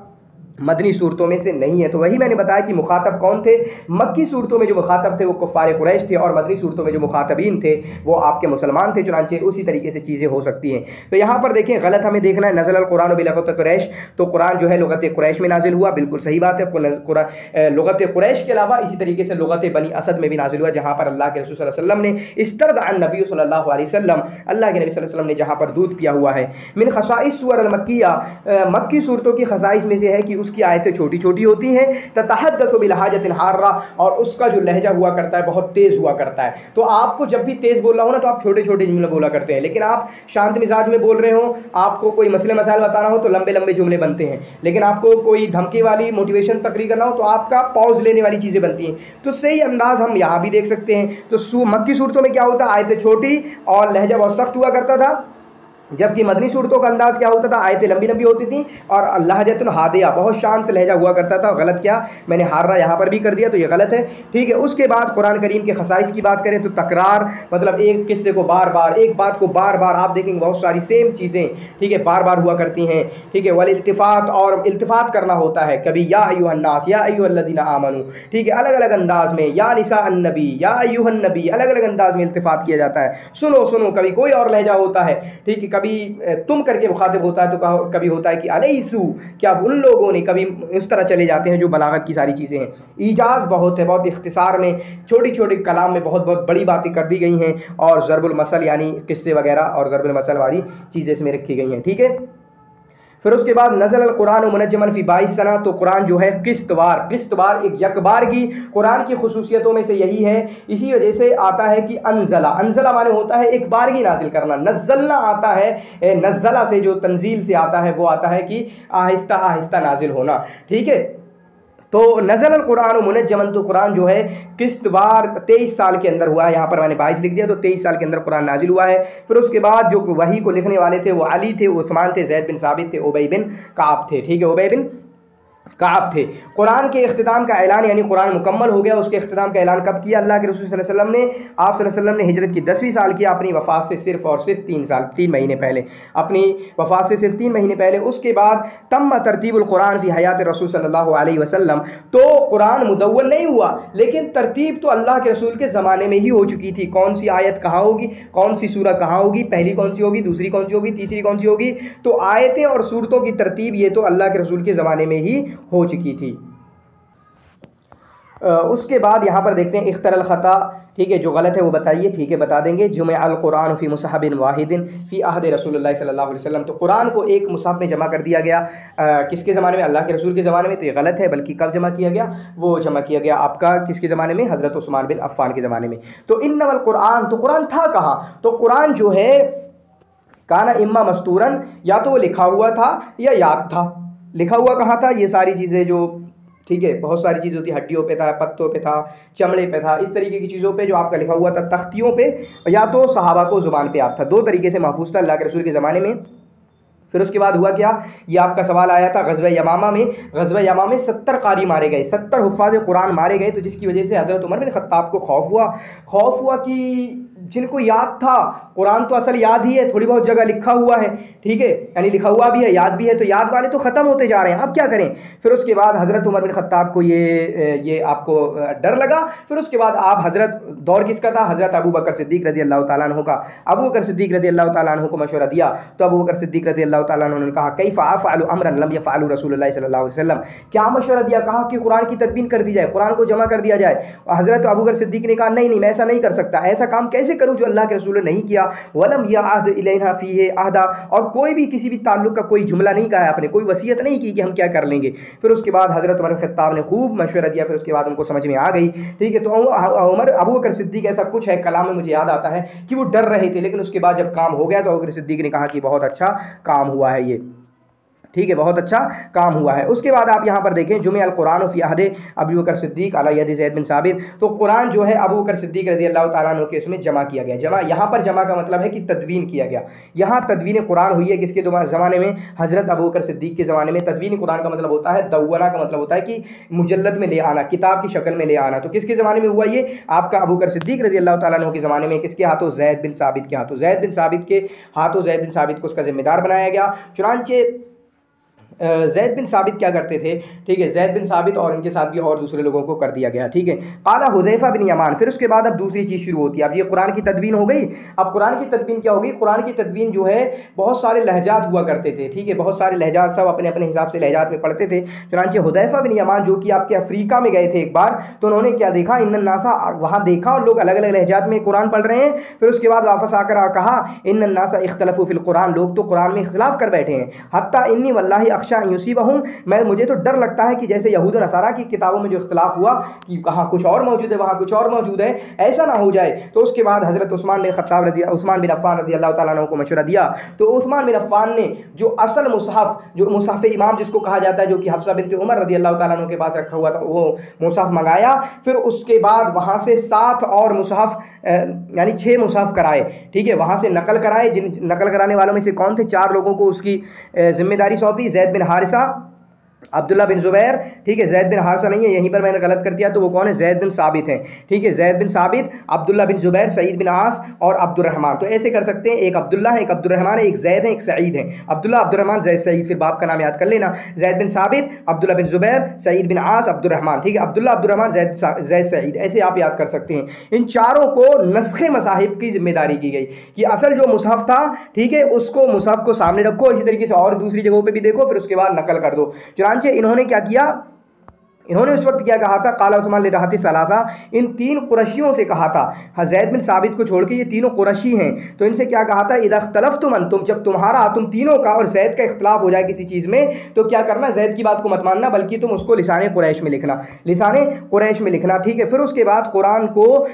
مدنی صورتوں میں سے نہیں ہے۔ تو وہی میں نے بتایا کہ مخاطب کون تھے؟ مکی صورتوں میں جو مخاطب تھے وہ کفار قریش تھے اور مدنی صورتوں میں جو مخاطبین تھے وہ آپ کے مسلمان تھے، چنانچہ اسی طریقے سے چیزیں ہو سکتی ہیں۔ تو یہاں پر دیکھیں، غلط ہمیں دیکھنا ہے۔ نزل القرآن و بلغت قریش۔ تو قرآن جو ہے لغت قریش میں نازل ہوا، بالکل صحیح بات ہے۔ لغت قریش کے علاوہ اسی طریقے سے لغت بنی اسد میں بھی نازل ہوا، جہاں پر اللہ کے رسول صلی اللہ علیہ وسلم نے استرد عن نبی صلی اللہ علیہ وسلم۔ اللہ کے نبی صلی اللہ علیہ وسلم نے جہاں پر دودھ پیا ہوا ہے۔ من خصائص سور المکیہ۔ مکی صورتوں کی خصائص میں سے ہے کہ اس کی آیتیں چھوٹی چھوٹی ہوتی ہیں تحدث بلحاجت حارہ اور اس کا جو لہجہ ہوا کرتا ہے، بہت تیز ہوا کرتا ہے۔ تو آپ کو جب بھی تیز بول رہا ہو نا، تو آپ چھوٹے چھوٹے جملے بولا کرتے ہیں۔ لیکن آپ شانت مزاج میں بول رہے ہوں، آپ کو کوئی مسئلے مسائل بتانا ہو تو لمبے لمبے جملے بنتے ہیں۔ لیکن آپ کو کوئی دھمکی والی موٹیویشن تقریر کرنا ہو تو آپ کا پاؤز لینے والی چیزیں بنتی ہیں۔ تو صحیح انداز ہم یہاں بھی دیکھ سکتے ہیں۔ تو مکی صورتوں میں کیا ہوتا ہے؟ آیتیں چھوٹی اور لہجہ بہت سخت ہوا کرتا تھا۔ جبکہ مدنی صورتوں کا انداز کیا ہوتا تھا؟ آیتیں لمبی لمبی ہوتی تھیں اور اللہ لہجت الحادیہ، بہت شانت لہجہ ہوا کرتا تھا۔ غلط کیا؟ میں نے ہار رہا یہاں پر بھی کر دیا تو یہ غلط ہے۔ ٹھیک ہے، اس کے بعد قرآن کریم کے خصائص کی بات کریں تو تکرار مطلب ایک قصے کو بار بار، ایک بات کو بار بار آپ دیکھیں گے بہت ساری سیم چیزیں، ٹھیک ہے، بار بار ہوا کرتی ہیں۔ ٹھیک ہے ولی التفات اور التفات کرنا ہوتا ہے۔ کبھی یا ایوہ الناس، یا ایوہ الذین آمنو۔ ٹھیک ہے، الگ الگ انداز میں یا نساء النبی، یا ایوہ النبی، الگ الگ انداز میں التفات کیا جاتا ہے۔ سنو سنو، کبھی کوئی اور لہجہ ہوتا ہے۔ ٹھیک ہے کبھی تم کر کے مخاطب ہوتا ہے تو کبھی ہوتا ہے کہ علیسو، کیا ان لوگوں نے کبھی اس طرح چلے جاتے ہیں جو بلاغت کی ساری چیزیں ہیں؟ ایجاز بہت ہے، بہت اختصار میں، چھوٹی چھوٹی کلام میں بہت بہت بڑی باتیں کر دی گئی ہیں اور ضرب المسل یعنی قصے وغیرہ اور ضرب المسل والی چیزیں اس میں رکھی گئی ہیں، ٹھیک ہے؟ پھر اس کے بعد نزل القرآن و منجمن فی بائیس سنہ، تو قرآن جو ہے قسط وار قسط وار ایک یکبار کی قرآن کی خصوصیتوں میں سے یہی ہے۔ اسی وجہ سے آتا ہے کہ انزلہ انزلہ معنی ہوتا ہے ایک بارگی نازل کرنا۔ نزلنا آتا ہے نزلہ سے جو تنزیل سے آتا ہے، وہ آتا ہے کہ آہستہ آہستہ نازل ہونا۔ ٹھیک ہے؟ تو نزل القرآن و منجمن تو قرآن جو ہے قسط بار تیئیس سال کے اندر ہوا ہے؟ یہاں پر میں نے بائیس لکھ دیا تو تیئیس سال کے اندر قرآن نازل ہوا ہے۔ پھر اس کے بعد جو وہی کو لکھنے والے تھے وہ علی تھے عثمان تھے، زید بن ثابت تھے اوبئی بن کعب تھے، ٹھیک ہے اوبئی بن کعب تھے۔ قرآن کے اختتام کا اعلان یعنی قرآن مکمل ہو گیا، اس کے اختتام کا اعلان کب کیا؟ اللہ کے رسول صلی اللہ علیہ وسلم نے، آپ صلی اللہ علیہ وسلم نے ہجرت کی دسویں سال کیا اپنی وفات سے صرف اور صرف تین سال، تین مہینے پہلے۔ اپنی وفات سے صرف تین مہینے پہلے، اس کے بعد تم ترتیب القرآن فی حیات رسول صلی اللہ علیہ وسلم۔ تو قرآن مدون نہیں ہوا، لیکن ترتیب تو اللہ کے رسول کے زمانے میں ہی ہو چکی تھی۔ کون سی آیت کہاں ہوگی؟ کون سی سورہ کہاں ہوگی؟ پہلی کون سی ہوگی؟ دوسری کون سی ہوگی؟ تیسری کون سی ہوگی؟ تو آیتیں اور صورتوں کی ترتیب یہ تو اللہ کے رسول کے زمانے میں ہی ہو چکی تھی۔ اس کے بعد یہاں پر دیکھتے ہیں، اختر الخطا، ٹھیک ہے، جو غلط ہے وہ بتائیے، ٹھیک ہے، بتا دیں گے۔ جمع القرآن فی مصحب واحد، فی عہد رسول اللہ صلی اللہ علیہ وسلم۔ تو قرآن کو ایک مصحف میں جمع کر دیا گیا۔ کس کے زمانے میں؟ اللہ کے رسول کے زمانے میں۔ تو یہ غلط ہے، بلکہ کب جمع کیا گیا؟ وہ جمع کیا گیا آپ کا کس کے زمانے میں؟ حضرت عثمان بن عفان کے زمانے میں۔ تو ان نول قرآن تو قرآن تھا کہاں؟ تو قرآن جو ہے، کانا اما مستورن، یا تو وہ لکھا ہوا تھا یا یاد تھا۔ لکھا ہوا کہاں تھا؟ یہ ساری چیزیں جو، ٹھیک ہے، بہت ساری چیز ہوتی، ہڈیوں پہ تھا، پتوں پہ تھا، چمڑے پہ تھا، اس طریقے کی چیزوں پہ جو آپ کا لکھا ہوا تھا، تختیوں پہ، یا تو صحابہ کو زبان پہ آپ تھا۔ دو طریقے سے محفوظ تھا اللہ کے رسول کے زمانے میں۔ پھر اس کے بعد ہوا کیا؟ یہ آپ کا سوال آیا تھا غزوہ یمامہ میں۔ غزوہ یمامہ میں ستر قاری مارے گئے، ستر حفاظ قرآن مارے گئے، تو جس کی وجہ سے حضرت عمر بن خطاب کو خوف ہوا۔ خوف ہوا کہ جن کو یاد تھا قرآن تو اصل یاد ہی ہے، تھوڑی بہت جگہ لکھا ہوا ہے، ٹھیک ہے؟ یعنی لکھا ہوا بھی ہے، یاد بھی ہے، تو یاد والے تو ختم ہوتے جا رہے ہیں۔ اب کیا کریں؟ پھر اس کے بعد حضرت عمر بن خطاب کو یہ یہ آپ کو ڈر لگا۔ پھر اس کے بعد آپ حضرت، دور کس کا تھا؟ حضرت ابو بکر صدیق رضی اللہ تعالیٰ عنہ کا۔ ابو بکر صدیق رضی اللہ تعالیٰ عنہ کو مشورہ دیا۔ تو ابو بکر صدیق رضی اللہ تعالیٰ عنہ نے کہا کئی فاف امر لم یفعل رسول اللہ صلی اللہ علیہ وسلم؟ کیا مشورہ دیا؟ کہا کہ قرآن کی تدبین کر دی جائے، قرآن کو جمع کر دیا جائے۔ حضرت ابو بکر صدیق نے کہا، نہیں نہیں، میں ایسا نہیں کر سکتا، ایسا کام کیسے کروں جو اللہ کے رسول نے نہیں کیا؟ ولم یا عہد الہا فی عہدہ اور کوئی بھی کسی بھی تعلق کا کوئی جملہ نہیں کہا ہے۔ آپ نے کوئی وصیت نہیں کی کہ ہم کیا کر لیں گے۔ پھر اس کے بعد حضرت عمر خطاب نے خوب مشورہ دیا۔ پھر اس کے بعد ان کو سمجھ میں آ گئی۔ ٹھیک ہے، تو عمر، ابو بکر صدیق ایسا کچھ ہے، کلام میں مجھے یاد آتا ہے کہ وہ ڈر رہے تھے، لیکن اس کے بعد جب کام ہو گیا تو ابو بکر صدیق نے کہا کہ بہت اچھا کام ہوا ہے یہ۔ ٹھیک ہے، بہت اچھا کام ہوا ہے۔ اس کے بعد آپ یہاں پر دیکھیں جمع القرآن فی عہد ابو بکر صدیق علیہ زید بن ثابت۔ تو قرآن جو ہے ابو بکر صدیق رضی اللہ تعالیٰ عنہ کے اس میں جمع کیا گیا۔ جمع، یہاں پر جمع کا مطلب ہے کہ تدوین کیا گیا۔ یہاں تدوین قرآن ہوئی ہے کس کے زمانے میں حضرت ابو بکر صدیق کے زمانے میں تدوین قرآن کا مطلب ہوتا ہے دونا کا مطلب ہوتا ہے کہ مجلد میں لے آنا، کتاب کی شکل میں لے آنا۔ تو کس کے زمانے میں ہوا یہ؟ آپ کا ابو بکر صدیق رضی اللہ تعالیٰ عنہ کے زمانے میں کس کے ہاتھوں؟ زید بن ثابت کے ہاتھوں۔ زید بن ثابت کے ہاتھوں زید بن ثابت کو اس کا ذمہ دار بنایا گیا۔ چنانچہ زید بن ثابت کیا کرتے تھے؟ ٹھیک ہے، زید بن ثابت اور ان کے ساتھ بھی اور دوسرے لوگوں کو کر دیا گیا، ٹھیک ہے۔ قالا حذیفہ بن یمان، پھر اس کے بعد اب دوسری چیز شروع ہوتی ہے۔ اب یہ قرآن کی تدبین ہو گئی؟ اب قرآن کی تدبین کیا ہوگی؟ قرآن کی تدبین جو ہے، بہت سارے لہجات ہوا کرتے تھے، ٹھیک ہے۔ بہت سارے لہجات سب اپنے اپنے حساب سے لہجات میں پڑھتے تھے۔ چنانچہ حذیفہ بن یمان جو کہ آپ کے افریقہ میں گئے تھے ایک بار، تو انہوں نے کیا دیکھا؟ ان الناسا وہاں دیکھا اور لوگ الگ الگ لہجات میں قرآن پڑھ رہے ہیں۔ پھر اس کے بعد واپس آ کر کہا، ان الناسا اختلف فی القرآن، لوگ تو قرآن میں اختلاف کر بیٹھے ہیں۔ حتیٰ انی واللہ اخشا یوسیبہ ہوں، میں، مجھے تو ڈر لگتا ہے کہ جیسے یہود و نصارہ کی کتابوں میں جو اختلاف ہوا کہ کہاں کچھ اور موجود ہے، وہاں کچھ اور موجود ہے ایسا نہ ہو جائے۔ تو اس کے بعد حضرت عثمان بن خطاب رضی عثمان بن عفان رضی اللہ تعالیٰ عنہ کو مشورہ دیا۔ تو عثمان بن عفان نے جو اصل مصحف، جو مصحف امام جس کو کہا جاتا ہے، جو کہ حفصہ بنت عمر رضی اللہ تعالیٰ عنہ کے پاس رکھا ہوا تھا، وہ مصحف منگایا۔ پھر اس کے بعد وہاں سے سات اور مصحف یعنی چھ مصحف کرائے۔ ٹھیک ہے، وہاں سے نقل کرائے۔ جن، نقل کرانے والوں میں سے کون تھے؟ چار لوگوں کو اس کی ذمہ داری سونپی۔ زید بن حارثہ عبداللہ بن زبیر، ٹھیک ہے، زید بن حارثہ نہیں ہے، یہیں پر میں نے غلط کر دیا تو وہ کون ہے؟ زید بن ثابت ہیں۔ ٹھیک ہے، زید بن ثابت، عبداللہ بن زبیر، سعید بن عاص اور عبد الرحمٰن تو ایسے کر سکتے ہیں، ایک عبداللہ ہے ایک عبد الرحمٰن ہے ایک زید ہے ایک سعید ہے عبداللہ عبد الرحمٰن زید، سعید، پھر باپ کا نام یاد کر لینا۔ زید بن ثابت، عبداللہ بن زبیر، سعید بن عاص عبد الرحمٰن ٹھیک ہے، عبداللہ عبد الرحمٰن زید زید، سعید، ایسے آپ یاد کر سکتے ہیں۔ ان چاروں کو نسخ مصاحب کی ذمہ داری کی گئی کہ اصل جو مصحف تھا، ٹھیک ہے، اس کو مصحف کو سامنے رکھو، اسی طریقے سے اور دوسری جگہوں پہ بھی دیکھو، پھر اس کے بعد نقل کر دو۔ چنانچہ انہوں نے کیا کیا؟ انہوں نے اس وقت کیا کہا تھا؟ کالا عثمان لدہتی ثلاثہ۔ ان تین قرشیوں سے کہا تھا۔ حزید بن ثابت کو چھوڑ کے یہ تینوں قرشی ہیں۔ تو ان سے کیا کہا تھا؟ اذا اختلفتم ان تم جب تمہارا تم تینوں کا اور زید کا اختلاف ہو جائے کسی چیز میں، تو کیا کرنا؟ زید کی بات کو مت ماننا، بلکہ تم اس کو لسان قریش میں لکھنا۔ لسان قریش میں لکھنا، ٹھیک ہے؟ پھر اس کے بعد قرآن کو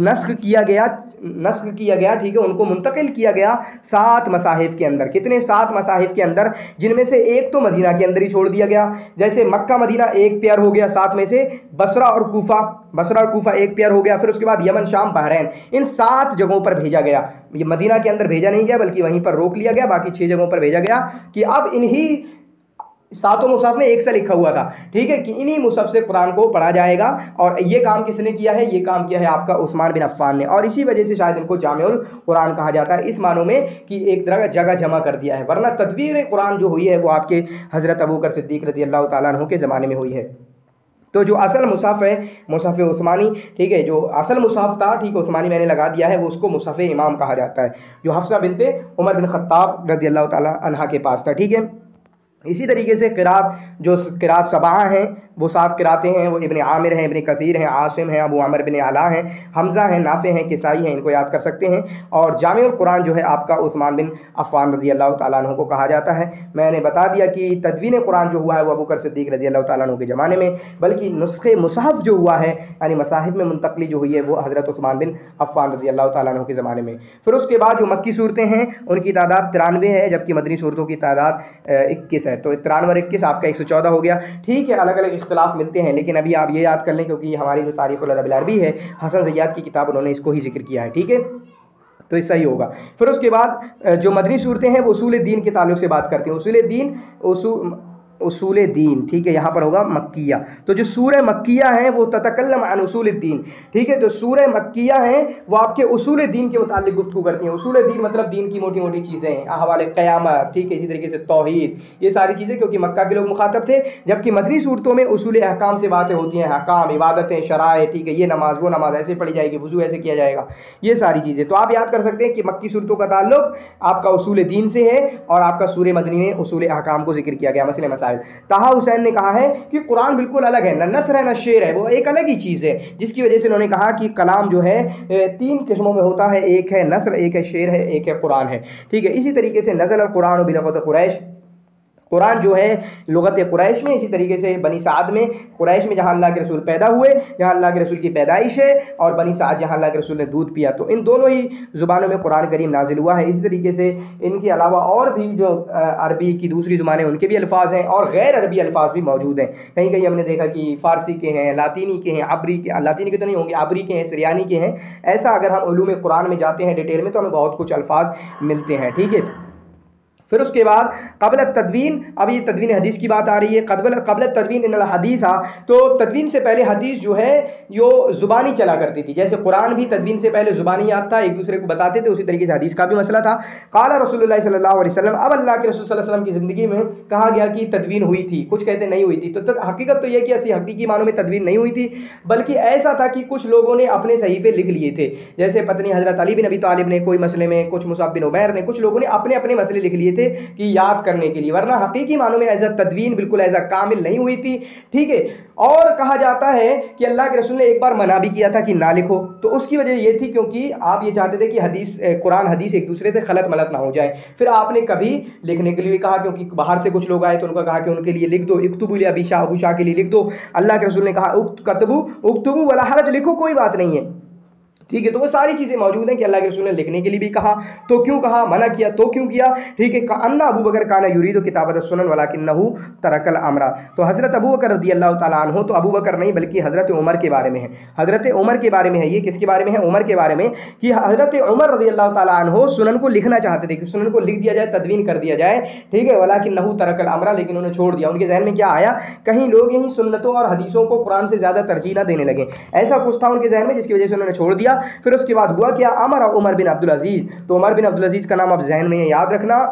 نسخ کیا گیا، نسخ کیا گیا، ٹھیک ہے؟ ان کو منتقل کیا گیا سات مصاحف کے اندر۔ کتنے؟ سات مصاحف کے اندر، جن میں سے ایک تو مدینہ کے اندر ہی چھوڑ دیا گیا۔ جیسے مکہ مدینہ ایک پیار ہو گیا سات میں سے بسرا اور کوفہ۔ بسرا اور کوفہ ایک پیار ہو گیا، پھر اس کے بعد یمن، شام، بحرین۔ ان سات جگہوں پر بھیجا گیا۔ یہ مدینہ کے اندر بھیجا نہیں گیا، بلکہ وہیں پر روک لیا گیا۔ باقی چھ جگہوں پر بھیجا گیا کہ اب انہی ساتوں مصحف میں ایک سا لکھا ہوا تھا۔ ٹھیک ہے، کہ انہی مصحف سے قرآن کو پڑھا جائے گا۔ اور یہ کام کس نے کیا ہے؟ یہ کام کیا ہے آپ کا عثمان بن عفان نے۔ اور اسی وجہ سے شاید ان کو جامع القرآن کہا جاتا ہے۔ اس معنوں میں کہ ایک طرح کا جگہ جمع کر دیا ہے۔ ورنہ تدویر قرآن جو ہوئی ہے، وہ آپ کے حضرت ابو کر صدیق رضی اللہ تعالیٰ عنہ کے زمانے میں ہوئی ہے۔ تو جو اصل مصحف ہے، مصحف عثمانی، ٹھیک ہے، جو اصل مصحف تھا، ٹھیک ہے، عثمانی میں نے لگا دیا ہے، وہ اس کو مصحف امام کہا جاتا ہے۔ جو حفصہ بنتے عمر بن خطاب رضی اللہ تعالیٰ عنہ کے پاس تھا، ٹھیک ہے۔ اسی طریقے سے قرات جو قرات صباح ہیں وہ سات کراتے ہیں، وہ ابن عامر ہیں، ابن کثیر ہیں، عاصم ہیں، ابو عمر بن علاء ہیں، حمزہ ہیں، نافع ہیں، کسائی ہیں، ان کو یاد کر سکتے ہیں۔ اور جامع القرآن جو ہے آپ کا عثمان بن عفان رضی اللہ تعالیٰ عنہ کو کہا جاتا ہے۔ میں نے بتا دیا کہ تدوین قرآن جو ہوا ہے وہ ابو کر صدیق رضی اللہ تعالیٰ عنہ کے زمانے میں، بلکہ نسخے مصحف جو ہوا ہے یعنی مصاحب میں منتقلی جو ہوئی ہے وہ حضرت عثمان بن عفان رضی اللہ تعالیٰ عنہ کے زمانے میں۔ پھر اس کے بعد جو مکی صورتیں ہیں، ان کی تعداد ترانوے ہے، جبکہ مدنی صورتوں کی تعداد اکیس ہے۔ تو ترانوے اکیس آپ کا ایک سو چودہ ہو گیا۔ ٹھیک ہے، الگ الگ اختلاف ملتے ہیں، لیکن ابھی آپ یہ یاد کر لیں کیونکہ ہماری جو تاریخ العرب العربی ہے، حسن زیاد کی کتاب انہوں نے اس کو ہی ذکر کیا ہے، ٹھیک ہے؟ تو اس صحیح ہوگا۔ پھر اس کے بعد، جو مدنی صورتیں ہیں، وہ اصول دین کے تعلق سے بات کرتے ہیں۔ اصول دین، اصول اصول دین، ٹھیک ہے، یہاں پر ہوگا مکیہ۔ تو جو سورہ مکیہ ہیں وہ تتکلم عن اصول الدین، ٹھیک ہے، جو سورہ مکیہ ہیں وہ آپ کے اصول دین کے متعلق گفتگو کرتی ہیں۔ اصول دین مطلب دین کی موٹی موٹی چیزیں ہیں حوالے قیامت، ٹھیک ہے، اسی طریقے سے توحید، یہ ساری چیزیں، کیونکہ مکہ کے لوگ مخاطب تھے، جبکہ مدنی صورتوں میں اصول احکام سے باتیں ہوتی ہیں حکام عبادتیں، شرائع، ٹھیک ہے، یہ نماز، وہ نماز ایسے پڑھی جائے گی، وضو ایسے کیا جائے گا، یہ ساری چیزیں۔ تو آپ یاد کر سکتے ہیں کہ مکی صورتوں کا تعلق آپ کا اصول دین سے ہے اور آپ کا سورہ مدنی میں اصول احکام کو ذکر کیا گیا، مسئلہ مسائل۔ تاہا حسین نے کہا ہے کہ قرآن بالکل الگ ہے، نہ نثر ہے، نہ شعر ہے، وہ ایک الگ ہی چیز ہے۔ جس کی وجہ سے انہوں نے کہا کہ کلام جو ہے تین قسموں میں ہوتا ہے، ایک ہے نثر، ایک ہے شعر ہے، ایک ہے قرآن ہے۔ ٹھیک ہے، اسی طریقے سے نزل القرآن و بلغت قریش۔ قرآن جو ہے لغت قریش میں، اسی طریقے سے بنی سعد میں، قریش میں جہاں اللہ کے رسول پیدا ہوئے، جہاں اللہ کے رسول کی پیدائش ہے، اور بنی سعد جہاں اللہ کے رسول نے دودھ پیا۔ تو ان دونوں ہی زبانوں میں قرآن کریم نازل ہوا ہے۔ اسی طریقے سے ان کے علاوہ اور بھی جو عربی کی دوسری زبانیں، ان کے بھی الفاظ ہیں اور غیر عربی الفاظ بھی موجود ہیں۔ کہیں کہیں ہم نے دیکھا کہ فارسی کے ہیں، لاطینی کے ہیں، عبری کے، لاطینی کے تو نہیں ہوں گے، عبری کے ہیں، سریانی کے ہیں۔ ایسا اگر ہم علوم قرآن میں جاتے ہیں ڈیٹیل میں تو ہمیں بہت کچھ الفاظ ملتے ہیں، ٹھیک ہے؟ پھر اس کے بعد قبل تدوین اب یہ تدوین حدیث کی بات آ رہی ہے، قبل قبل تدوین ان الحدیث تو تدوین سے پہلے حدیث جو ہے جو زبانی چلا کرتی تھی۔ جیسے قرآن بھی تدوین سے پہلے زبانی یاد تھا، ایک دوسرے کو بتاتے تھے، اسی طریقے سے حدیث کا بھی مسئلہ تھا۔ قال رسول اللہ صلی اللہ علیہ وسلم، اب اللہ کے رسول صلی اللہ علیہ وسلم کی زندگی میں کہا گیا کہ تدوین ہوئی تھی۔ کچھ کہتے نہیں ہوئی تھی۔ تو حقیقت تو یہ کہ ایسی حقیقی معنوں میں تدوین نہیں ہوئی تھی، بلکہ ایسا تھا کہ کچھ لوگوں نے اپنے صحیفے لکھ لیے تھے۔ جیسے پتنی حضرت علی بن ابی طالب نے کوئی مسئلے میں، کچھ مصعب بن عمیر نے، کچھ لوگوں نے اپنے اپنے مسئلے لکھ لیے تھے۔ تھے کہ یاد کرنے کے لیے، ورنہ حقیقی معنوں میں ایز اے تدوین بالکل ایز اے کامل نہیں ہوئی تھی، ٹھیک ہے؟ اور کہا جاتا ہے کہ اللہ کے رسول نے ایک بار منع بھی کیا تھا کہ نہ لکھو۔ تو اس کی وجہ یہ تھی کیونکہ آپ یہ چاہتے تھے کہ حدیث قرآن، حدیث ایک دوسرے سے خلط ملط نہ ہو جائے۔ پھر آپ نے کبھی لکھنے کے لیے بھی کہا کیونکہ باہر سے کچھ لوگ آئے تو ان کو کہا کہ ان کے لیے لکھ دو، اکتبو یا ابی شاہ ابو شاہ کے لیے لکھ دو۔ اللہ کے رسول نے کہا کتبو اکتبو ولا حرج، لکھو، کوئی بات نہیں ہے۔ ٹھیک ہے، تو وہ ساری چیزیں موجود ہیں کہ اللہ کے رسول نے لکھنے کے لیے بھی کہا۔ تو کیوں کہا؟ منع کیا، تو کیوں کیا؟ ٹھیک ہے انا ابو بکر کانا یورید و کتابت سنن والا کن نحو ترکل امرا تو حضرت ابو بکر رضی اللہ تعالیٰ عنہ، تو ابو بکر نہیں بلکہ حضرت عمر کے بارے میں ہے حضرت عمر کے بارے میں ہے، یہ کس کے بارے میں ہے؟ عمر کے بارے میں کہ حضرت عمر رضی اللہ تعالیٰ عنہ سنن کو لکھنا چاہتے تھے، کہ سنن کو لکھ دیا جائے، تدوین کر دیا جائے۔ ٹھیک ہے والا کہ نحو ترکل امرا لیکن انہوں نے چھوڑ دیا۔ ان کے ذہن میں کیا آیا؟ کہیں لوگ یہیں سنتوں اور حدیثوں کو قرآن سے زیادہ ترجیح نہ دینے لگے۔ ایسا کچھ تھا ان کے ذہن میں جس کی وجہ سے انہوں نے چھوڑ دیا؟ پھر اس کے بعد ہوا کیا؟ عمر عمر بن عبدالعزیز. تو عمر بن عبدالعزیز کا نام اب ذہن میں یاد رکھنا.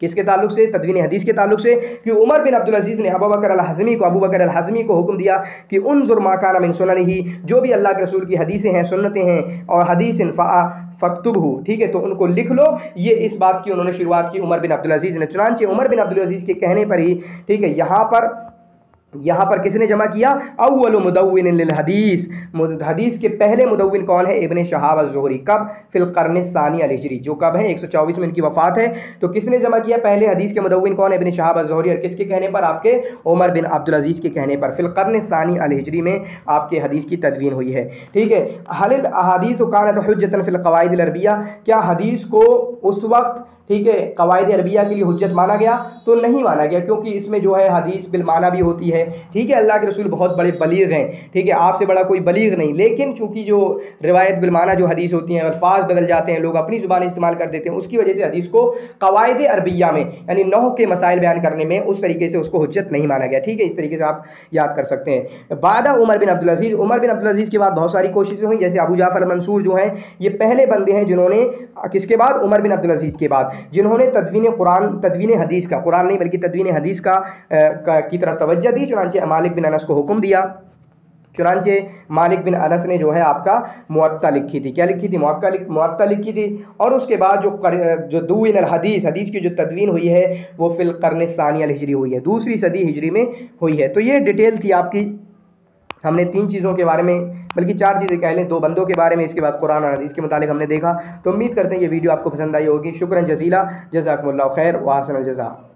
کس کے تعلق سے؟ تدوین حدیث کے تعلق سے کہ عمر بن عبدالعزیز نے ابو بکر الحضمی کو، ابو بکر الحضمی کو حکم دیا کہ ان ظرما کانا من سنن ہی جو بھی اللہ کے رسول کی حدیثیں ہیں، سنتیں ہیں، اور حدیث انفا فکتب ہو ٹھیک ہے؟ تو ان کو لکھ لو. یہ اس بات کی انہوں نے شروعات کی، عمر بن عبدالعزیز نے. چنانچہ عمر بن عبدالعزیز کے کہنے پر ہی، ٹھیک ہے، یہاں پر یہاں پر کس نے جمع کیا؟ اول مدون للحدیث. حدیث کے پہلے مدون کون ہے؟ ابن شہاب الزہری. کب؟ فی القرن ثانی الہجری جو کب ہے؟ ایک سو چوبیس میں ان کی وفات ہے. تو کس نے جمع کیا؟ پہلے حدیث کے مدون کون ہے؟ ابن شہاب الزہری. اور کس کے کہنے پر؟ آپ کے عمر بن عبدالعزیز کے کہنے پر. فی القرن ثانی الہجری میں آپ کے حدیث کی تدوین ہوئی ہے. ٹھیک ہے؟ حل احادیث کانت حجتا فی القواعد العربیہ. کیا حدیث کو اس وقت ٹھیک ہے، قواعد عربیہ کے لیے حجت مانا گیا تو نہیں مانا گیا کیونکہ اس میں جو ہے حدیث بالمعنی بھی ہوتی ہے۔ ٹھیک ہے، اللہ کے رسول بہت بڑے بلیغ ہیں۔ ٹھیک ہے، آپ سے بڑا کوئی بلیغ نہیں، لیکن چونکہ جو روایت بالمعنی جو حدیث ہوتی ہیں، الفاظ بدل جاتے ہیں، لوگ اپنی زبان استعمال کر دیتے ہیں، اس کی وجہ سے حدیث کو قواعد عربیہ میں یعنی نو کے مسائل بیان کرنے میں اس طریقے سے اس کو حجت نہیں مانا گیا۔ ٹھیک ہے، اس طریقے سے آپ یاد کر سکتے ہیں۔ بعد عمر بن عبدالعزیز عمر بن عبدالعزیز کے بعد بہت ساری کوششیں ہوئیں، جیسے ابو جعفر منصور جو ہیں، یہ پہلے بندے ہیں جنہوں نے، کس کے بعد؟ عمر بن عبدالعزیز کے بعد۔ جنہوں نے تدوین قرآن، تدوین حدیث کا، قرآن نہیں بلکہ تدوین حدیث کا کی طرف توجہ دی، چنانچہ مالک بن انس کو حکم دیا۔ چنانچہ مالک بن انس نے جو ہے آپ کا معطہ لکھی تھی۔ کیا لکھی تھی؟ معطہ لکھی تھی۔ اور اس کے بعد جو جو دوین الحدیث، حدیث کی جو تدوین ہوئی ہے، وہ فی القرن ثانی الحجری ہوئی ہے۔ دوسری صدی ہجری میں ہوئی ہے۔ تو یہ ڈیٹیل تھی آپ کی۔ ہم نے تین چیزوں کے بارے میں بلکہ چار چیزیں کہہ لیں، دو بندوں کے بارے میں، اس کے بعد قرآن اور حدیث کے متعلق ہم نے دیکھا۔ تو امید کرتے ہیں یہ ویڈیو آپ کو پسند آئی ہوگی۔ شکراً جزیلہ جزاکم اللہ خیر و حسن الجزا